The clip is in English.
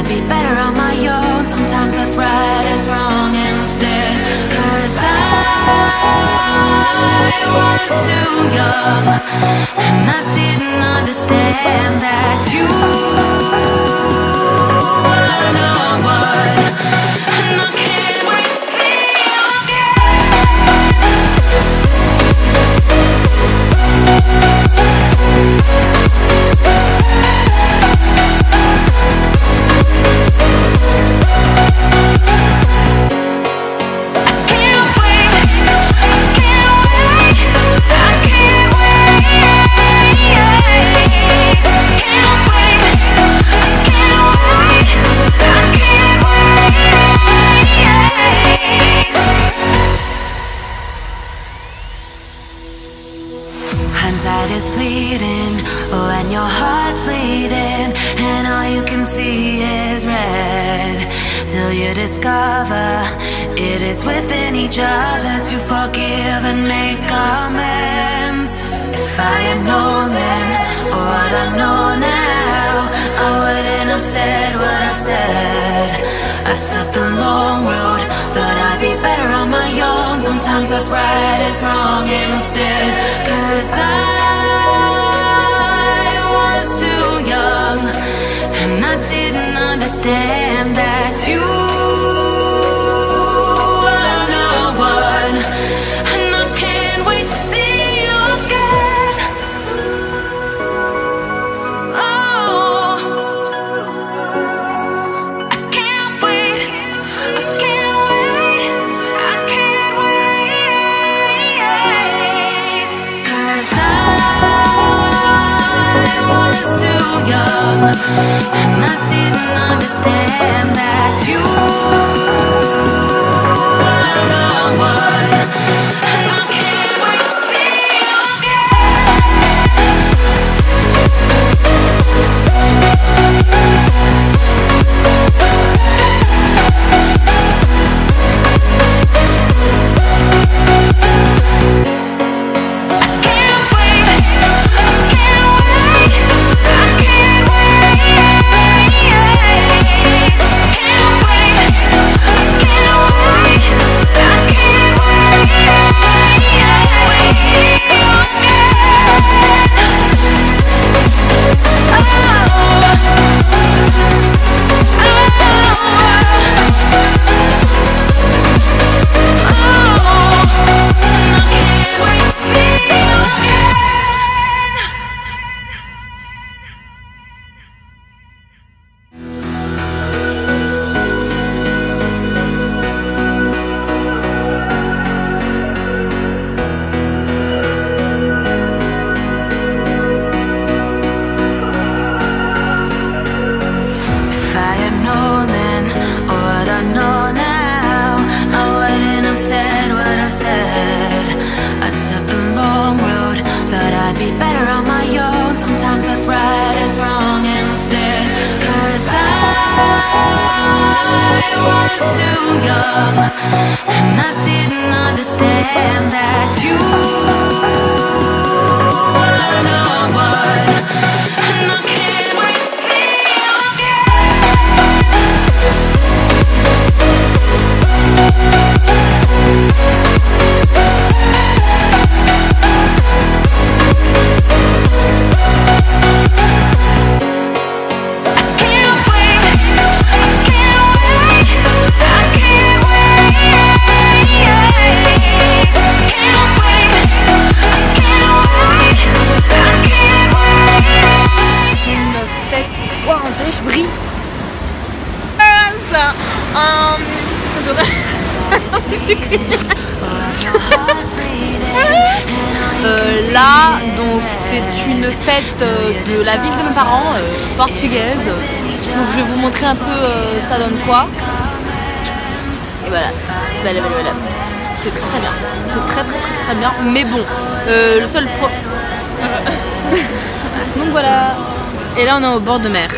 I'd be better on my own. Sometimes what's right is wrong instead. Cause I was too young And I didn't understand that you Hindsight is fleeting when your heart's bleeding and all you can see is red till you discover it is within each other to forgive and make amends. If I had known then what I know now, I wouldn't have said what I said. I took the long road, Sometimes what's right is wrong instead. Cause I And I be better on my own. Sometimes what's right is wrong instead. Cause I was too young, and I didn't understand that you Euh, là, donc c'est une fête euh, de la ville de mes parents, euh, portugaise. Donc je vais vous montrer un peu ça donne quoi. Et voilà. C'est très bien, c'est très très très très bien. Mais bon, le seul pro... donc voilà. Et là on est au bord de mer.